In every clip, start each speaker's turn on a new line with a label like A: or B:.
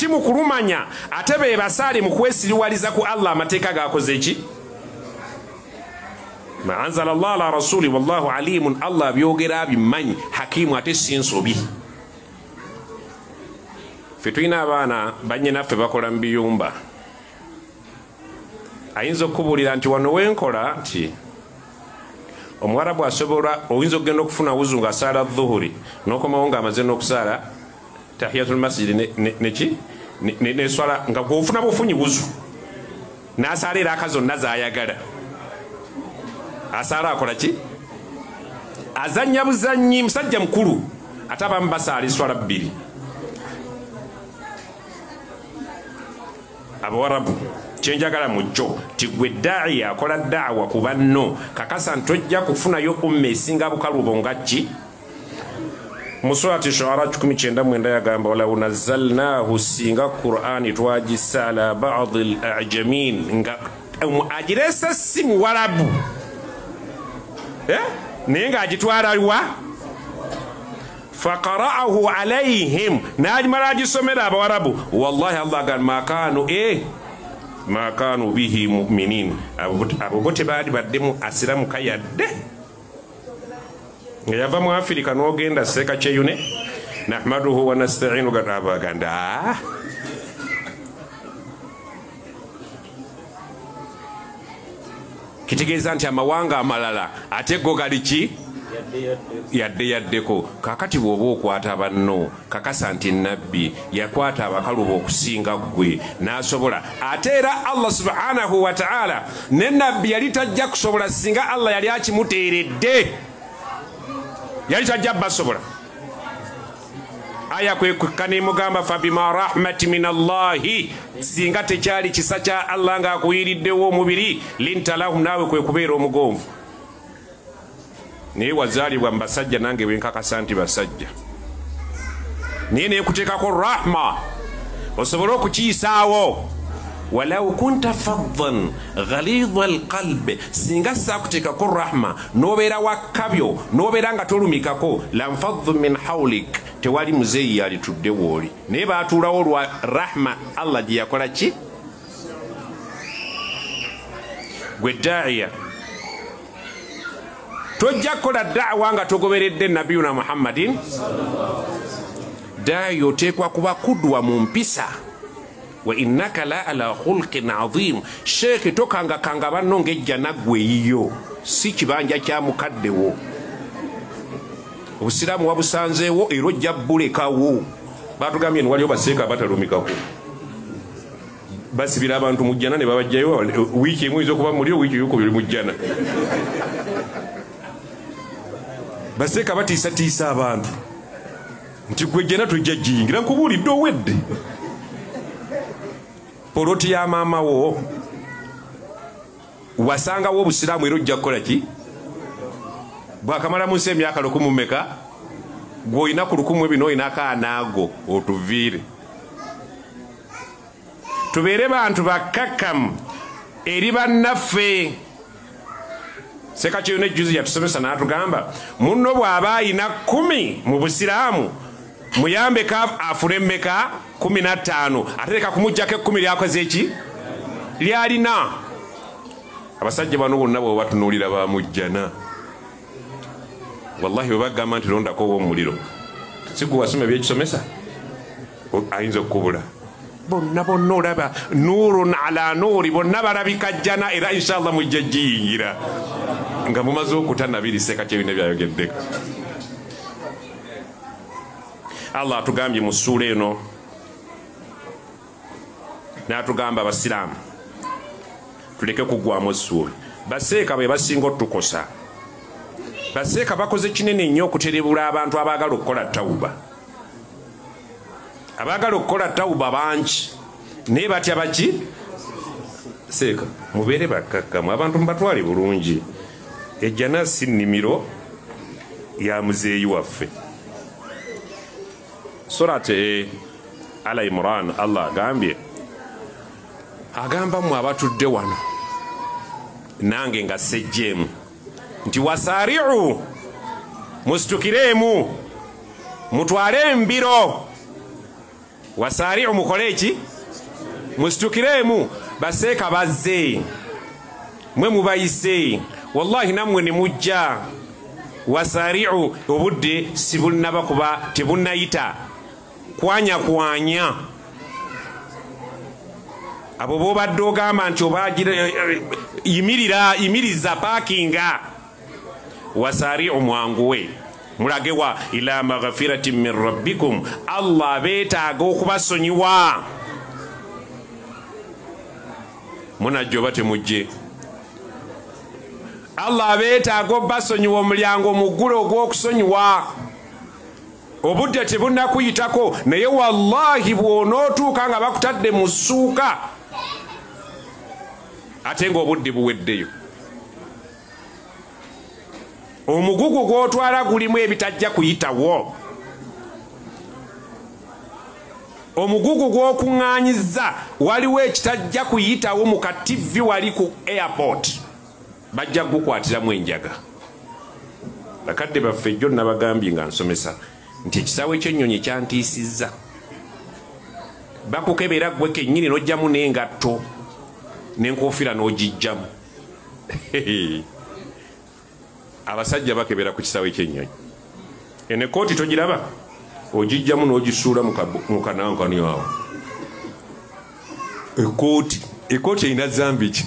A: wakati mu kulumanya ate be basaale mu kwesiriwaliza ku allah amateeka gakoze ki? Ma anzala llah ala rasuli wallahu alimun allah abyogera abimanyi hakimu ate si nsobi. Ffe tulina abaana banyinaffe bakola mu biyumba. Ayinza okubuulira nti wano wenkola nti omuwarabu asobola oyinza okugenda okufuna wuzu ngaasaala dhuhuri nokomawo ngaamaze n'okusaala tahiyatul masjidi neki neswala nga gwofuna bufunyi wuzu nasaala era aka zonna zayagala. Asaala akola ki? Azanya buzanyi musajja mukulu ate abamu basaala eswala bbiri. Abawarabu kyenjagala mukyo ti gwe daayi akola daawa ku banno. Kakasa ntojja kufunayo umma esinga bukalubo nga ki mu surati shuara 19 yagamba wala unazalnahu singa qurani twagisa ala badi lajamin nga agiresa si muwarabu naye ngaagitwalawa faqara'ahu alaihim n'agimala agisomera abawarabu wallahi allah gal makanu e makanu bihi muminin. Abo bo tebaali baddemu asiramuka yadde nga yava mu afirika n'ogenda seeka kyeyune nahmaduhu wanastainu abaganda kitegeeza nti amawanga amalala ate go gali ki? Yadde yaddeko kakati bw'oba okwata banno kakasa nti nabbi yakwata abakaluba okusinga ggwe n'asobola. Ate era allah subhanahu wataala ne nabbi yali tajja kusobola singa allah yali akimuteeredde yali tajja basobola aya kwekka nemugamba fabima rahmati min allahi singa tekyali kisa kya allah ng'akuyiriddewo omubiri lintalahum naawe kwe kubeera omugonvu. Naye wazaalibwa mu basajja nange bwenkakasa nti basajja. Naye nekuteekako rahma osobole okukiyisaawo walau kunta faddan ghalidha alqalb singa saakuteekako rahma nobera wakabyo nobeera nga tolumikako lanfaddu min haulik tewali muzeeyi yalitudde wooli naye baatuulawo lwa rahma allah gye yakola ki? Gwe daaya tojja kukola dawa nga togoberedde nabiyuna muhammadin? Daaya oteekwa kuba kudwa mu mpisa wa innaka la ala khulqin azim. Sheeke tokangakanga banno ngejja naggwe eyiyo si kibanja kya mukaddewo obusiraamu wabusanzeewo era ojja bulekawo. Batugambye niwaliwo baseeka batalumikako basibira abantu mujjana ne babajjayo wiiki emu yinza okuba mulio wiiki yokubiri mujjana baseeka batiisatiisa abantu. Nti gwejjana tojja giyingira nkubuulidde owedde poloti ya maama wo wasangawo obusiraamu era ojja kukola ki? Bwakamala mu nsi emyaka lukumu meka gweolina ku lukumu ebino olinako anaago otuviire. Tubeere bantu bakkakkamu eri bannaffe. Sekakyeyona ejjuzi yatusomesa n'atugamba munno bw'aba ayina kumi mu busiraamu muyambeko afune mmeka kumi na ttaano ate leka kumugjako ekkumi lyakoze eki? Lyalina. Abasajja bano bonna bwe batunuulira bamujjana. Wallahi webagamba nti londako ow'omuliro sigwe wasoma ebyekisomesa ayinza okukubula. Bonna bonna olaba nuurun ala nuuri bonna balabika jjana era inshallah mujja giyingira nga mumaze okutanabiriseeka kyebina byayogeddeko allah atugambye mu ssuula eno n'atugamba abasiraamu tuleke kugwamu essuula baseeka be basinga otukosa. Baseeka bakoze kinene nnyo okuterebula abantu abaagala okukola tawuba. Abaagala okukola tawuba bangi. Naye batya baki? Seeka mubeere bakkakkamu abantu mubatwale bulungi. Ejjana si nnimiro ya muzeeyi waffe. Surate ala imran allah agambye agamba mmwe abatudde wano nange nga sejjeemu. Nti wasaari'u musitukiremu mutwale embiro. Wasariu mukole eki? Musitukiremu baseeka bazze. Mwe mubayise wallahi nammwe ne mujja. Wasariu obudde sibunaba kuba tebunayita kwanya kwanya abo bobadde ogamba nti obagira yimirira yimiriza paakinga. Wasariu mwanguwe mulagewa ila maghfiratin min rabbikum. Allah abeetaaga okubasonyiwa. Munajja oba temujje? Allah abeetaaga obasonyiwa omulyango muggule ogw'okusonyiwa. Obudde tebunakuyitako naye wallahi bw'onootuuka nga bakutadde mu ssuuka ate ng'obudde buweddeyo. Omugugu gw'otwala gulimu ebitajja kuyitawo. Omugugu gw'okuŋŋaanyiza waliwo ekitajja kuyitawo mu kativi wali ku airport. Bajja kugukwatiramu enjaga. Bakadde baffe jjo nabagambye nga nsomesa nti ekisaawe ekyennyonyi kyantiisizza. Bakukebera gwe kennyini n'ojjamu n'engatto n'enkofiira n'ogijjamu abasajja bakebera ku kisaawe ekyennyonyi eno ekooti togiraba? Ogijjamu n'ogisuula mu kanankani awo. Ekooti ekooti erina zambi ki?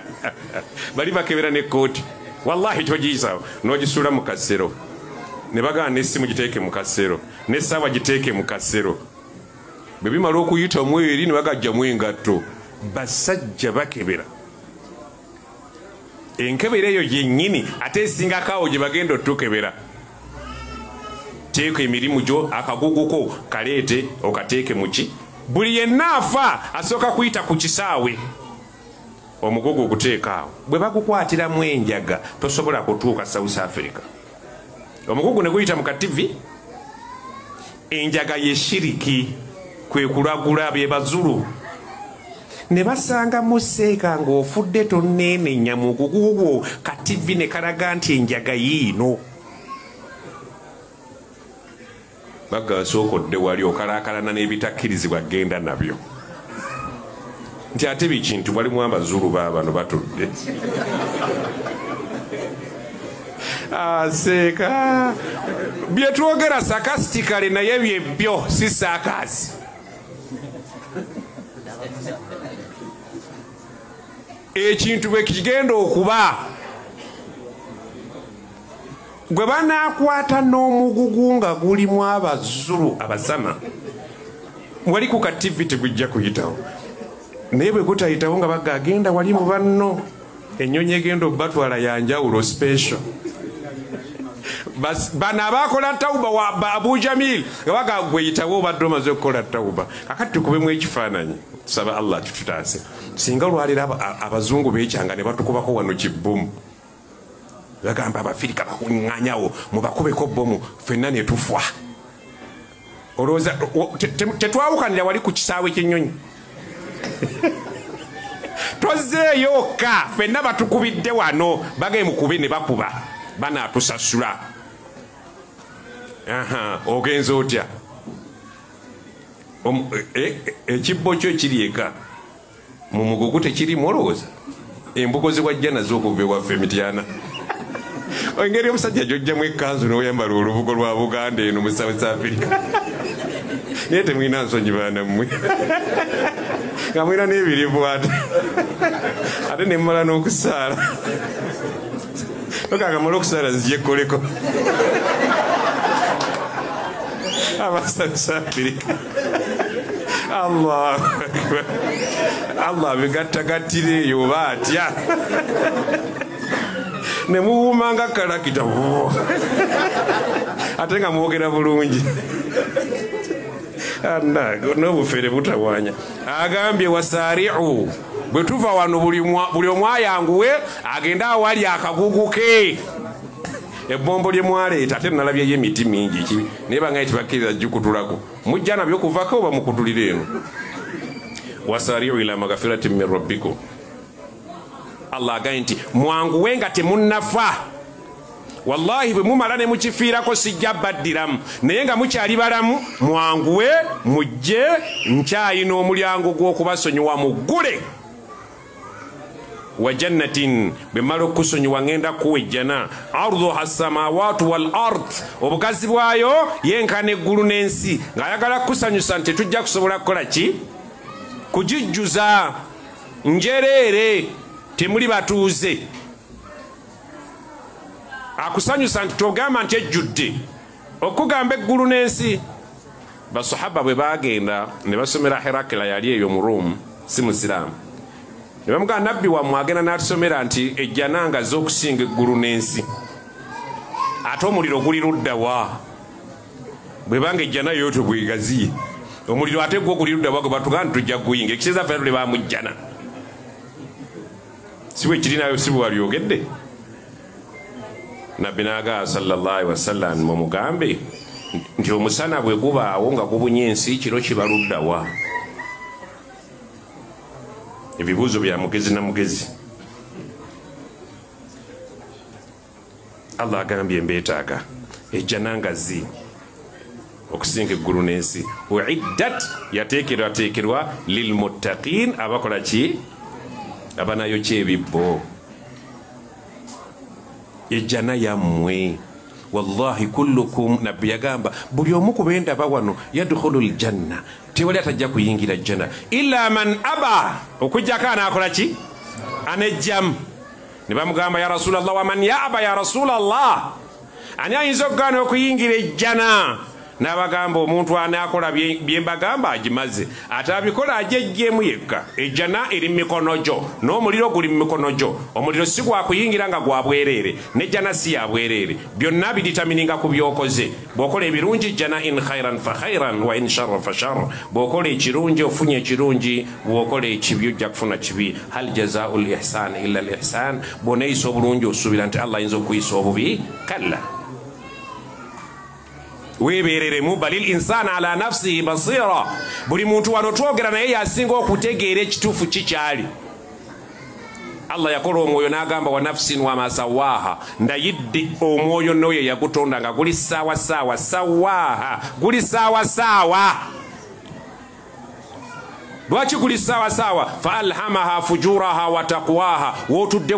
A: Bali bakebera nekooti wallahi togiyisawo. N'ogisuula mu kasero ne bagamba n'essimu giteeke mu kasero n'essaawa giteeke mu kasero bwe bimala okuyitamu eri ne bagajjamu engatto basajja bakebera. Enkebera eyo gyennyini ate esingakaawo gye bagenda otukebera teeka emirimu gyo akaguguko kaleete okateeke muki buli yenna afa asooka kuyita ku kisaawe. Omugugu oguteekaawo bwe bagukwatiramu enjaga tosobola kutuuka south africa. Omugugu ne guyita mu kativi enjaga yeshiriki kwe kulagula bye bazulu ne basanga museeka ng'ofudde tonneenenya mu gugugwo kativi ne kalaga nti enjaga yiino. Bagga nsookodde wali okalaakalana n'ebitakkirizibwa genda nabyo. Nti ate bikintu walimu abazulu baabano batudde? Aseeka byetwogera sakasitikale naye byebyo si saakazi ekintu bwe kigenda okuba gwe banaakwata n'omugugu nga gulimu abazulu abasama wali ku kativi tegujja kuyitawo. Naye bwe gutayitawo nga baga agenda wali mu banno. Ennyonyi egenda obatwala yanjawulo special bano abakola tawuba wa abu jamil. Nga baga gweyitawo obadde omaze okukola tawuba kakati tukubemu ekifaananyi tusaba allah kitutaase. Singa olwalira abazungu bekyanga ne batukubako wano kibbumu bagamba abafirika bakuŋŋanyawo mubakubeko bomu fenna netufwa olowooza tetwawukanira wali ku kisaawe kyennyonyi. Tozeeyo ka fenna batukubidde wano bagaye mukube ne bakuba. Banaatusasula ogenza otya? Ekibbo kyo ekiri eka? Mu mugugu tekirimu olowooza embugo ziwajja nazo okuva ewaffe emityana engeri omusajja gyojjamu ekanzu noyambala olubugo lwa buganda eno mu south africa. Naye temwina nsonyi baana mmwe. Nga mwina n'ebirivu ate. Ate nemmala n'okusaala. Okanga mala okusaala zijja ekkoleko abasouth africa allah allah abigattagattire eyo oba atya nemuwuuma nga kalakita ate nga mwogera bulungi. N'obufere butawanya. Agambye wasaariu. Bwe tuva wano buli omu ayanguwe agende awali akagugu ke ebbombo lye mwaleeta ate nalabyeyo emiti mingi naye bangaye tibakkiriza gikutulako. Mujja nabyo kuvako oba mukutulira eno? Wasaariu ila magafirati min rabbikum. Allah agaye nti mwanguwe nga temunnafa. Wallahi bwe mumala ne mukifiirako sijja baddiramu. Naye nga mukyali balamu mwanguwe mujje nkyayina omulyango gw'okubasonyiwa muggule wa jannatin bwe mmala okusonyiwa ŋŋenda kuwejjana. Arduha samawaatu wal ard obugazi bwayo yenkana eggulu n'ensi. Ng'ayagala kusanyusa nti tetujja kusobola kukola ki? Kugijjuza njereere temuli batuuze. Akusanyusa nti togamba nti ejjudde. Okugamba eggulu n'ensi basahaba bwe bagenda ne basomera herakira yali eyo mu ruumu si musiraamu ne bamugamba nabbi wammwe agenda n'atusomera nti ejjananga z'okusinga eggulu n'ensi. Ate omuliro guli luddawa bwe banga ejjana yoyo tebwegaziye omuliro ate gwo guli luddawa gwe batugamba nti tujja guyinga ekiseeza ffe tule bamujjana. Si bwe kiri nayo si bwe walyogedde. Nabbi nagaa salllahali wasallam mumugambe nti omusana bwe gubaawo nga gubunye ensi kiro kibaluddawa ebibuuzo bya mugezi na mugezi. Allah agambye mbeetaaga ejjanangazi okusinga eggulu n'ensi. Uiddat yateekerwateekerwa lilmuttaqin abakola ki? Abanayo kyebibbo. Ejjana yammwe wallahi kullukum nabbi yagamba buli omu ku bendaba wano yadkhulu ljanna tewali atajja kuyingira jjana illa man aba okujjako anaakola ki? Anejjamu ne bamugamba ya rasulllah waman yaba ya rasulllah ani ayinza okugaana okuyingira ejjana n'abagamba omuntu anaakola byembagamba agimaze. Ate abikola ajejjeemu yekka ejjana eri mu mikono gyo n'omuliro guli mu mikono gyo. Omuliro si gwakuyingira nga gwa bwereere n'ejjana si ya bwereere. Byonna biritamininga ku byokoze. Bw'okola ebirungi jjana in khairan fa khairan wa in sharra fa sharra. Bw'okola ekirungi ofunye ekirungi bw'okola ekibi ojja kufuna kibi. Hal jazau l ihsan illa l ihsan bw'oneeyisa obulungi osuubira nti allah ayinza okuyisa obubi? Kalla webereremu balil insana ala nafsihi basira. Buli muntu wano twogera naye yasinga okutegeera ekituufu kikyali allah yakola omwoyo n'agamba wa nafsin wama sawaaha. Ndayidde omwoyo noyo yagutonda nga guli saawa saawa sawaaha. Guli saawa saawa. Lwaki guli saawa saawa? Fa alhamaha fujuraha wa taqwaha wootudde